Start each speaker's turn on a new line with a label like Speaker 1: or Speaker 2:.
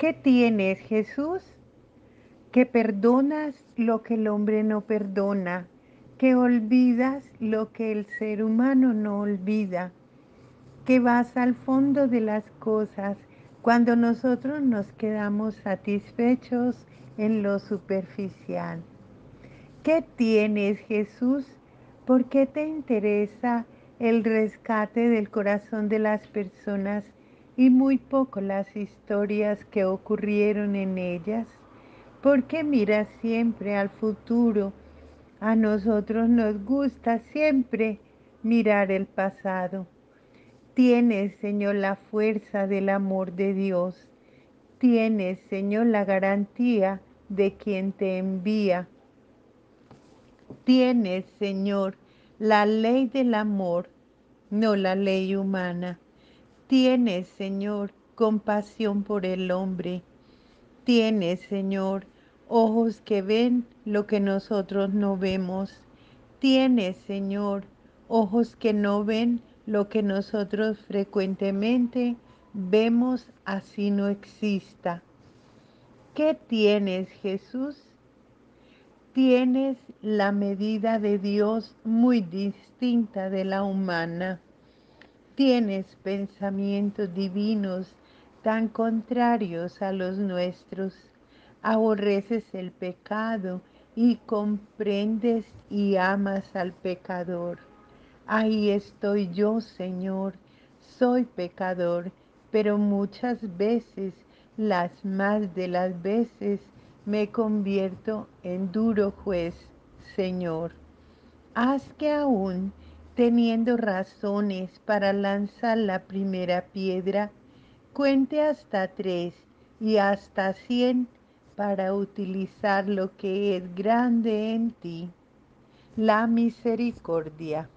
Speaker 1: ¿Qué tienes, Jesús? Que perdonas lo que el hombre no perdona, que olvidas lo que el ser humano no olvida, que vas al fondo de las cosas cuando nosotros nos quedamos satisfechos en lo superficial. ¿Qué tienes, Jesús? ¿Por qué te interesa el rescate del corazón de las personas y muy poco las historias que ocurrieron en ellas? ¿Por qué miras siempre al futuro? A nosotros nos gusta siempre mirar el pasado. Tienes, Señor, la fuerza del amor de Dios. Tienes, Señor, la garantía de quien te envía. Tienes, Señor, la ley del amor, no la ley humana. Tienes, Señor, compasión por el hombre. Tienes, Señor, ojos que ven lo que nosotros no vemos. Tienes, Señor, ojos que no ven lo que nosotros frecuentemente vemos así no exista. ¿Qué tienes, Jesús? Tienes la medida de Dios muy distinta de la humana. Tienes pensamientos divinos tan contrarios a los nuestros. Aborreces el pecado y comprendes y amas al pecador. Ahí estoy yo, Señor. Soy pecador, pero muchas veces, las más de las veces, me convierto en duro juez, Señor. Haz que aún teniendo razones para lanzar la primera piedra, cuente hasta tres y hasta cien para utilizar lo que es grande en ti, la misericordia.